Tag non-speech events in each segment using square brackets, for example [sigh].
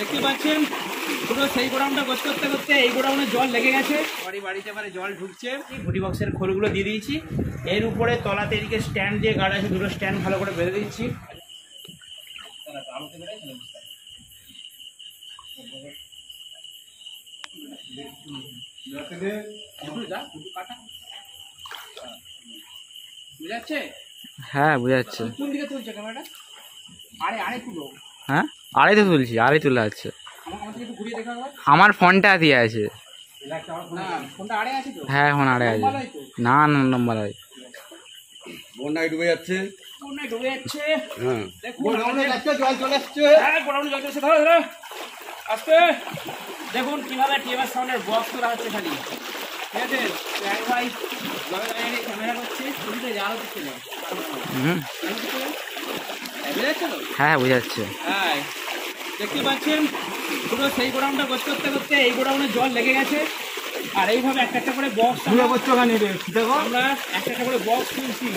দেখতে পাচ্ছেন পুরো সেই গোডাউনটা গোছ করতে করতে এই গোডাউনে জল লেগে গেছে। বাড়ি বাড়িতে এবারে জল ঢুকছে। ভুটি বক্সের খোলগুলো দিয়ে দিয়েছি। এর উপরে তলাতে এদিকে স্ট্যান্ড দিয়ে গাড়ি আছে দুটো স্ট্যান্ড ভালো করে বেঁধে দিচ্ছি। বুঝাচ্ছে? হ্যাঁ বোঝাচ্ছে। কোন দিকে তুলছে ক্যামেরাটা? আরে আরে তুলো। হ্যাঁ? আড়াই তো তুলছি আড়াই তোলা আছে। আমার ফোনটা দিয়ে আছে। না ফোনটা আড়ে আছে তো হ্যাঁ এখন আড়াই আছে। না না নম্বর হয় বন্যায় ডুবে যাচ্ছে। ডুবে যাচ্ছে। হ্যাঁ। দেখুন হ্যাঁ কীভাবে টিএমএস সাউন্ডের বক্স হচ্ছে খালি। ঠিক আছে? ক্যামেরা করছে। হ্যাঁ বোঝাচ্ছে হ্যাঁ দেখতে পাচ্ছেন পুরো সেই গোডাউনটা গোছ করতে করতে এই গোডাউনে জল লেগে গেছে। আর এইভাবে একটা একটা করে বক্স আমরা একটা একটা করে বক্স তুলছি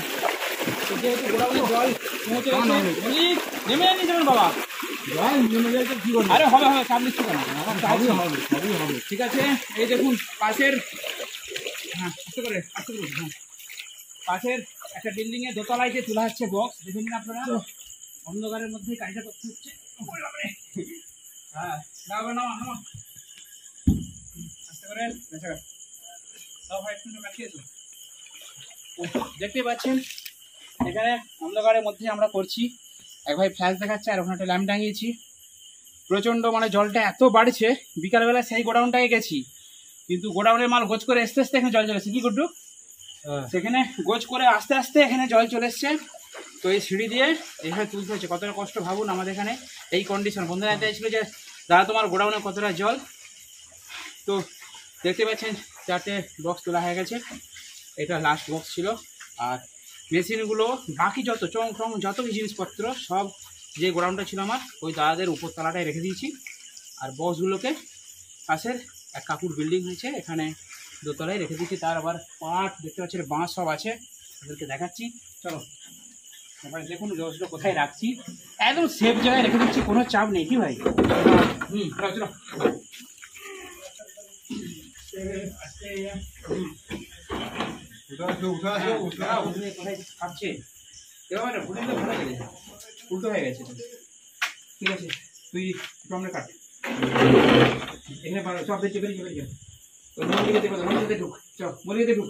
যেহেতু গোডাউনে জল পৌঁছে গেছে নেমে আনি যাবেন বাবা? যাচ্ছে আরে হবে হবে চাপ নিচ্ছি কেন? চাপ হবে সবই হবে। ঠিক আছে এই দেখুন পাশের হ্যাঁ আস্তে করে আস্তে করে হ্যাঁ। পাশের একটা বিল্ডিং এ দোতলায় যে তোলা হচ্ছে বক্স দেখুন আপনারা। অন্ধকারের মধ্যে কাজটা করতে হচ্ছে। হ্যাঁ আস্তে করে দেখতে পাচ্ছেন? এখানে অন্ধকারের মধ্যে আমরা করছি। এক ভাই ফ্ল্যাশ দেখাচ্ছে আর ওখানে একটা ল্যাম্প টাঙিয়েছি। প্রচণ্ড মানে জলটা এত বাড়ছে বিকালবেলা সেই গোডাউনটায় গেছি। কিন্তু গোডাউনের মাল গোছ করে আস্তে আস্তে এখানে জল চলে এসছে। কি গুড্ডু? সেখানে গোছ করে আস্তে আস্তে এখানে জল চলে এসছে। তো এই সিঁড়ি দিয়ে এইভাবে তুলতে হচ্ছে। কতটা কষ্ট ভাবুন আমাদের এখানে এই কন্ডিশন বন্ধু জানতে চাইছিল যে দাদা তোমার গোডাউনে কতটা জল? তো দেখতে পাচ্ছেন, চারটে বক্স তোলা হয়ে গেছে। এটা লাস্ট বক্স ছিল। আর মেশিনগুলো, বাকি যত চং টং যত কিছু জিনিসপত্র, সব যে গোডাউনটা ছিল আমার, ওই দাদাদের উপর তলাটায় রেখে দিয়েছি। আর বক্সগুলোকে পাশের এক কাকুর বিল্ডিং হয়েছে, এখানে দোতলায় রেখে দিয়েছি। তার আবার পাট দেখতে পাচ্ছি বাঁশ সব আছে। ওদেরকে দেখাচ্ছি। চলো। এবারে দেখুন বক্সগুলো কোথায় রাখছি? একদম সেফ জায়গায় রেখে দিচ্ছি কোনো চাপ নেই কি ভাই? হুম চলো কোথায় খাচ্ছে? এবার না ভুলে ভালো গেছে উল্টো হয়ে গেছে। ঠিক আছে তুই কাট। এখানে সব মন্দিরে মন্দিরে ঢুক চ মন্দিরে ঢুক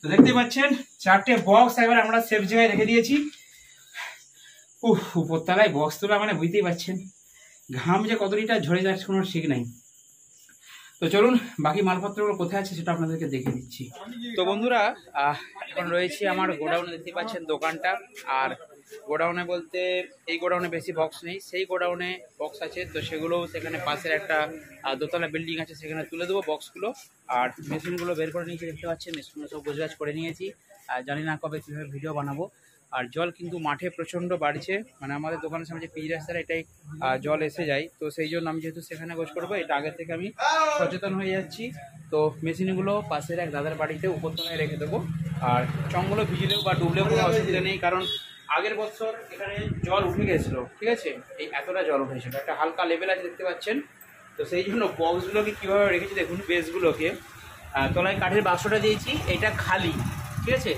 তো দেখতে পাচ্ছেন, চারটে বক্স একবার আমরা সেফ জায়গায় রেখে দিয়েছি। উপরতলায় বক্স তোলা মানে বুঝতেই পারছেন, ঘাম যে কত লিটার ঝরে যাচ্ছে কোনো ঠিক নাই। তো চলুন, বাকি মালপত্রগুলো কোথায় আছে সেটা আপনাদেরকে দেখে দিচ্ছি। তো বন্ধুরা এখন রয়েছি আমার গোডাউনে দেখতে পাচ্ছেন দোকানটা, আর গোডাউনে বলতে এই গোডাউনে বেশি বক্স নেই, সেই গোডাউনে বক্স আছে। তো সেগুলো সেখানে পাশের একটা দোতলা বিল্ডিং আছে, সেখানে তুলে দেবো বক্সগুলো আর মেশিনগুলো বের করে নিয়েছি, দেখতে পাচ্ছেন মেশিনগুলো সব গোজগাজ করে নিয়েছি। আর জানি না কবে কীভাবে ভিডিও বানাবো। আর জল কিন্তু মাঠে প্রচণ্ড বাড়ছে। মানে আমাদের দোকানের সামনে যে পিচ রাস্তার এটাই জল এসে যায়। তো সেই জন্য আমি যেহেতু সেখানে গোছ করব, এটা আগে থেকে আমি সচেতন হয়ে যাচ্ছি। তো মেশিনগুলো পাশের এক দাদার বাড়িতে উপরতলায় রেখে দেবো। আর চংগুলো ভিজলেও বা ডুবলেও কোনো অসুবিধা নেই, কারণ আগের বছর এখানে জল উঠে গেছিল, ঠিক আছে? এই এতটা জল উঠেছিল একটা হালকা লেভেল আছে, দেখতে পাচ্ছেন? তো সেই জন্য বক্সগুলোকে কীভাবে রেখেছি, দেখুন বেসগুলোকে তলায় কাঠের বাক্সটা দিয়েছি, এটা খালি, ঠিক আছে?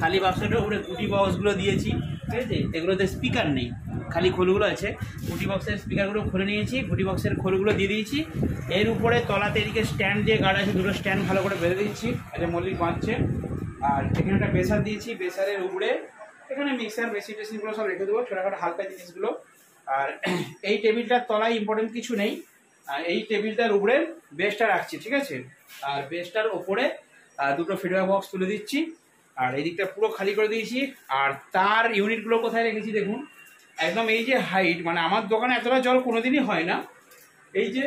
খালি বাক্সটার উপরে গুটি বক্সগুলো দিয়েছি, ঠিক আছে? এগুলোতে স্পিকার নেই, খালি খোলগুলো আছে। গুটি বক্সের স্পিকারগুলো খুলে নিয়েছি গুটি বক্সের খোলগুলো দিয়ে দিয়েছি। এর উপরে তলাতে এদিকে স্ট্যান্ড দিয়ে গাড় আছে, দুটো স্ট্যান্ড ভালো করে বেঁধে দিচ্ছি এটা মল্লিক বাঁধছে। আর এখানে একটা প্রেসার দিয়েছি প্রেসারের উপরে এখানে মিক্সার মেশিন টেশিনগুলো সব রেখে দেবো ছোটোখাটো হালকা জিনিসগুলো। আর [clears throat] এই টেবিলটার তলায় ইম্পর্টেন্ট কিছু নেই। এই টেবিলটার উপরে বেসটা রাখছি ঠিক আছে? আর বেসটার ওপরে দুটো ফিডব্যাক বক্স তুলে দিচ্ছি। আর এই দিকটা পুরো খালি করে দিয়েছি। আর তার ইউনিটগুলো কোথায় রেখেছি দেখুন। একদম এই যে হাইট মানে আমার দোকানে এতটা জল কোনোদিনই হয় না। এই যে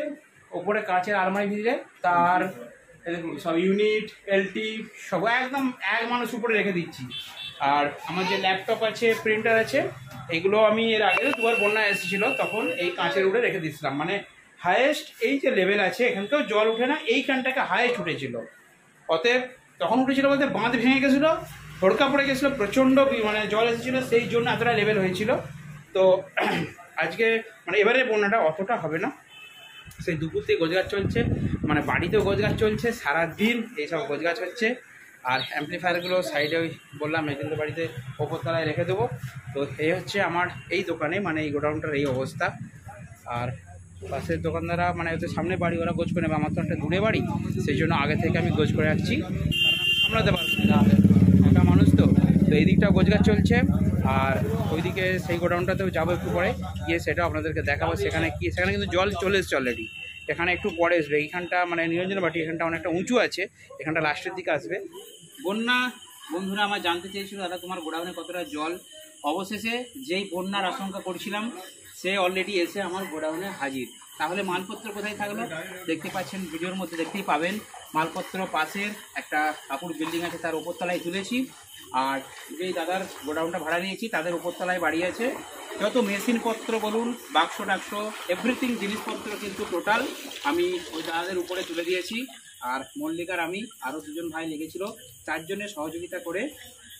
ওপরে কাঁচের আলমারি ভিতরে তার দেখুন, সব ইউনিট এলটি সব একদম এক মানুষ উপরে রেখে দিচ্ছি। আর আমার যে ল্যাপটপ আছে প্রিন্টার আছে, এগুলো আমি এর আগে দুবার বন্যা এসেছিল, তখন এই কাঁচের উপরে রেখে দিচ্ছিলাম মানে হায়েস্ট এই যে লেভেল আছে এখানকেও জল উঠে না, এইখানটাকে হায়েস্ট উঠেছিল। অতএব তখন উঠেছিল বলতে বাঁধ ভেঙে গেছিল হড়কা পড়ে গেছিল, প্রচণ্ড মানে জল এসেছিল, সেই জন্য এতটা লেভেল হয়েছিল। তো [clears throat] আজকে মানে এবারে বন্যাটা অতটা হবে না। সেই দুপুর থেকে গোছগাছ চলছে মানে বাড়িতেও গোছগাছ চলছে, সারাদিন এইসব গোছগাছ হচ্ছে। আর অ্যাম্পলিফায়ারগুলো সাইডে ওই বললাম কিন্তু বাড়িতে ওপরতলায় রেখে দেবো। তো এই হচ্ছে আমার এই দোকানে মানে এই গোডাউনটার এই অবস্থা। আর পাশের দোকানদাররা মানে হয়তো সামনে বাড়ি, ওরা গোজ করে আমার তো একটা দূরে বাড়ি, সেই জন্য আগে থেকে আমি গোজ করে রাখছি। সামলাতে পারব না একা মানুষ তো। তো এই দিকটা গোছগাছ চলছে, আর ওইদিকে সেই গোডাউনটাতেও যাব একটু পরে, গিয়ে সেটাও আপনাদেরকে দেখাবো, সেখানে কি সেখানে কিন্তু জল চলে এসছে অলরেডি এখানে একটু পরে আসবে। এইখানটা মানে নিরঞ্জন বাটি এখানটা অনেকটা উঁচু আছে। এখানটা লাস্টের দিকে আসবে। বন্যা, বন্ধুরা, আমার জানতে চেয়েছিল, দাদা, তোমার গোডাউনে কতটা জল? অবশেষে যেই বন্যার আশঙ্কা করছিলাম, সে অলরেডি এসে আমার গোডাউনে হাজির। তাহলে মালপত্র কোথায় থাকল? দেখতে পাচ্ছেন ভিডিওর মধ্যে দেখতেই পাবেন। মালপত্র পাশের একটা কাপড় বিল্ডিং আছে তার উপরতলায় তুলেছি। আর যেই দাদার গোডাউনটা ভাড়া নিয়েছি, তাদের উপরতলায় বাড়ি আছে। যত মেশিনপত্র বলুন বাক্স টাক্স এভরিথিং জিনিসপত্র কিন্তু টোটাল আমি ওই দাদাদের উপরে তুলে দিয়েছি। আর মল্লিকার আমি আরও দুজন ভাই লেগেছিল চারজনের সহযোগিতা করে।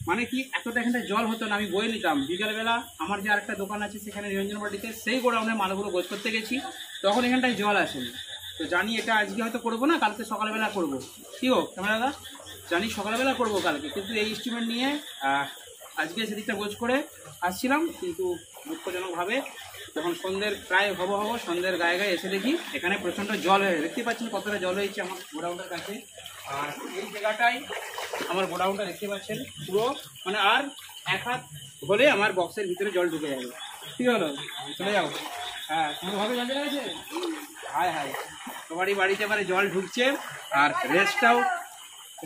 মানে কি, এতটা এখানে জল হতো না, আমি বয়ে নিতাম। বিকালবেলা আমার যে আরেকটা দোকান আছে সেখানে নিরঞ্জন বাড়িতে সেই গোডাউনে মালগুলো গোছ করতে গেছি। তখন এখানটায় জল আসেনি। তো জানি এটা আজকে হয়তো করব না, কালকে সকালবেলা করব। কি হোক ক্যামেরা দাদা? জানি সকালবেলা করব কালকে, কিন্তু এই ইনস্ট্রুমেন্ট নিয়ে আজকে সেদিকটা গোছ করে আসছিলাম, কিন্তু দুঃখজনকভাবে যখন সন্ধ্যের প্রায় হব হব, সন্ধ্যের গায়ে গায়ে এসে দেখি এখানে প্রচণ্ড জল হয়ে দেখতে পাচ্ছেন কতটা জল হয়েছে আমার গোডাউনটার কাছে। আর এই জায়গাটাই আমার গোডাউনটা দেখতে পাচ্ছেন, পুরো মানে আর এক হাত হলে আমার বক্সের ভিতরে জল ঢুকে যাবে। ঠিক হলো? চলে যাও। হ্যাঁ কোনোভাবে জল চলে গেছে? হায় হায়। তোমারই বাড়িতে মানে জল ঢুকছে। আর রেস্টটাও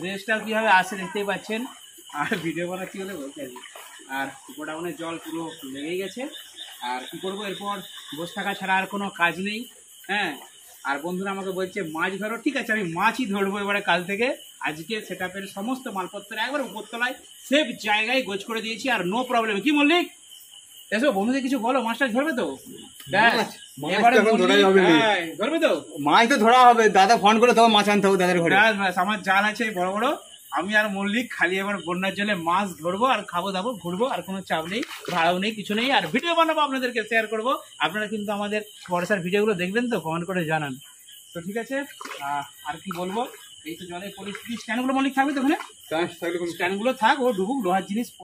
রেস্টটাও কীভাবে আসে দেখতেই পাচ্ছেন। আর ভিডিও বানাচ্ছি বলে বলতে কি। আর গোডাউনের জল পুরো লেগেই গেছে। আর কী করব? এরপর বসে থাকা ছাড়া আর কোনো কাজ নেই। হ্যাঁ? আর বন্ধুরা আমাকে বলছে, মাছ ধরো। ঠিক আছে, আমি মাছই ধরবো এবারে কাল থেকে। আজকে সেটাপের সমস্ত মালপত্র একবার উপরতলায়। সেফ জায়গায় গোছ করে দিয়েছি। আর নো প্রবলেম কি মল্লিক? এসো বন্ধুদের কিছু বলো মাছটা ধরবে তো। হ্যাঁ, ধরবে তো? মাছ তো ধরা হবে দাদা ফোন করে তখন মাছ আনতে হবে দাদার ঘরে। আমার জাল আছে বড় বড়। আমি আর মল্লিক খালি এবার বন্যার জলে মাছ ধরবো আর খাব দাবো ঘুরবো আর কোনো চাপ নেই ভাড়াও নেই কিছু নেই। আর ভিডিও বানাবো আপনাদেরকে শেয়ার করব। আপনারা কিন্তু আমাদের বর্ষার ভিডিওগুলো দেখবেন তো কমেন্ট করে জানান। তো ঠিক আছে আর কি বলব? এই তো জলের পরিস্থিতি। স্ট্যান্ডগুলো মল্লিক থাকবে তো ওখানে? স্ট্যান্ডগুলো থাক ও ডুবুক লোহার জিনিস